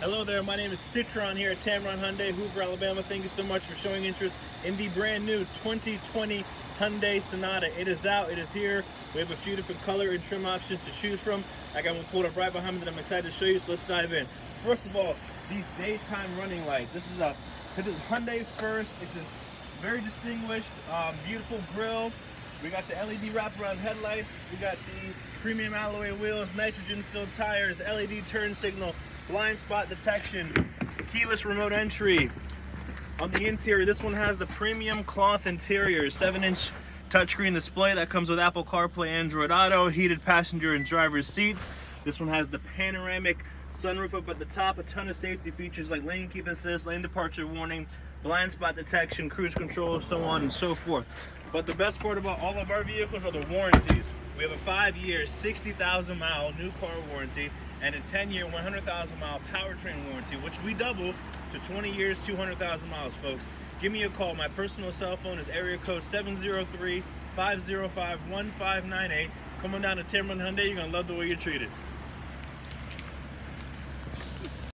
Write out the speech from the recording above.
Hello there, my name is Citron here at Tameron Hyundai, Hoover, Alabama. Thank you so much for showing interest in the brand new 2020 Hyundai Sonata. It is out, it is here. We have a few different color and trim options to choose from. I got one pulled up right behind me that I'm excited to show you, so let's dive in. First of all, these daytime running lights. This is a this is Hyundai first. It's a very distinguished, um, beautiful grille. We got the LED wraparound headlights. We got the premium alloy wheels, nitrogen filled tires, LED turn signal, blind spot detection, keyless remote entry. On the interior, this one has the premium cloth interior, 7 inch touchscreen display that comes with Apple CarPlay, Android Auto, heated passenger and driver's seats. This one has the panoramic sunroof up at the top, a ton of safety features like lane keep assist, lane departure warning, blind spot detection, cruise control, so on and so forth. But the best part about all of our vehicles are the warranties. We have a five year, 60,000 mile new car warranty and a 10 year, 100,000 mile powertrain warranty, which we double to 20 years, 200,000 miles, folks. Give me a call. My personal cell phone is area code 703 505 1598. Come on down to Tameron Hyundai. You're going to love the way you're treated.